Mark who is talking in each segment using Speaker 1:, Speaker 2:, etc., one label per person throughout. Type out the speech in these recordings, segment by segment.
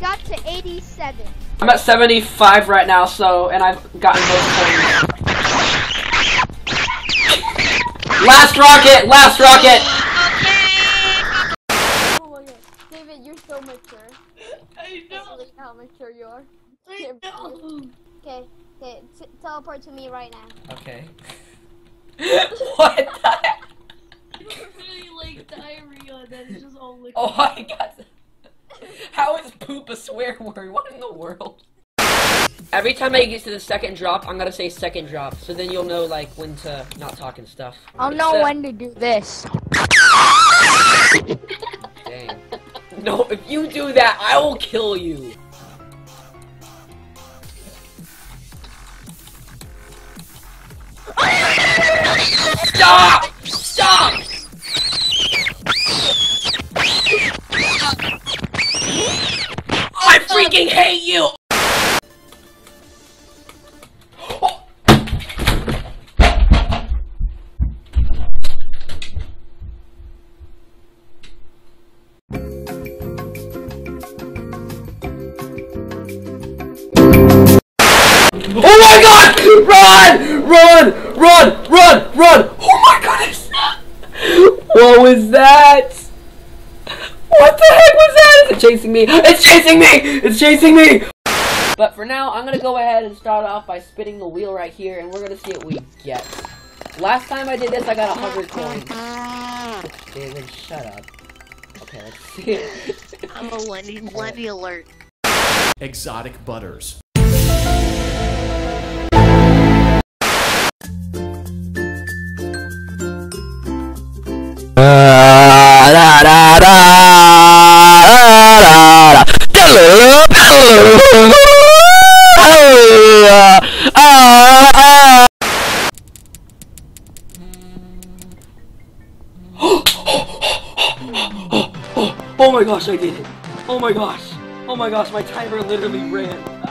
Speaker 1: got to 87.
Speaker 2: I'm at 75 right now, so, and I've gotten both points. Last rocket! Last rocket! Okay.
Speaker 3: Oh my god. David, you're so mature.
Speaker 4: I know.
Speaker 3: Look how mature you are.
Speaker 4: I know.
Speaker 3: Okay, okay, t- teleport to me right now.
Speaker 2: Okay. what the heck?
Speaker 4: really like diarrhea that is just all liquid.
Speaker 2: Oh my god. How is poop a swear word? What in the world? Every time I get to the second drop, I'm gonna say second drop, so then you'll know like when to not talk and stuff.
Speaker 1: I'll know
Speaker 2: So-
Speaker 1: when to do this.
Speaker 2: Dang. No, if you do that, I will kill you. Stop! Stop! I freaking hate you! Oh my god! Run! Run! Run! Run! Run! Oh my goodness! What was that? What the heck was that? Is it chasing me? It's chasing me! It's chasing me! But for now, I'm gonna go ahead and start off by spinning the wheel right here, and we're gonna see what we get. Last time I did this, I got a hundred coins. David, shut up. Okay, let's see.
Speaker 5: I'm a Lenny, Lenny alert.
Speaker 6: Exotic butters.
Speaker 2: Uh, Oh my gosh, I did it! Oh my gosh! Oh my gosh, my timer literally ran.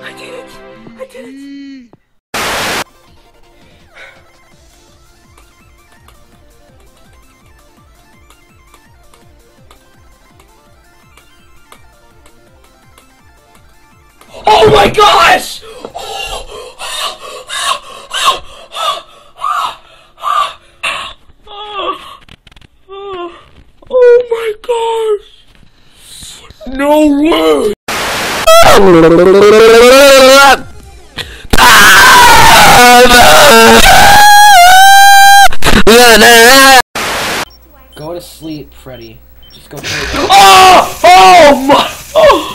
Speaker 2: I did it! I did it! Oh my gosh! Oh my gosh! No way! Go to sleep, Freddy. Just go to sleep. Oh! Oh my! Oh!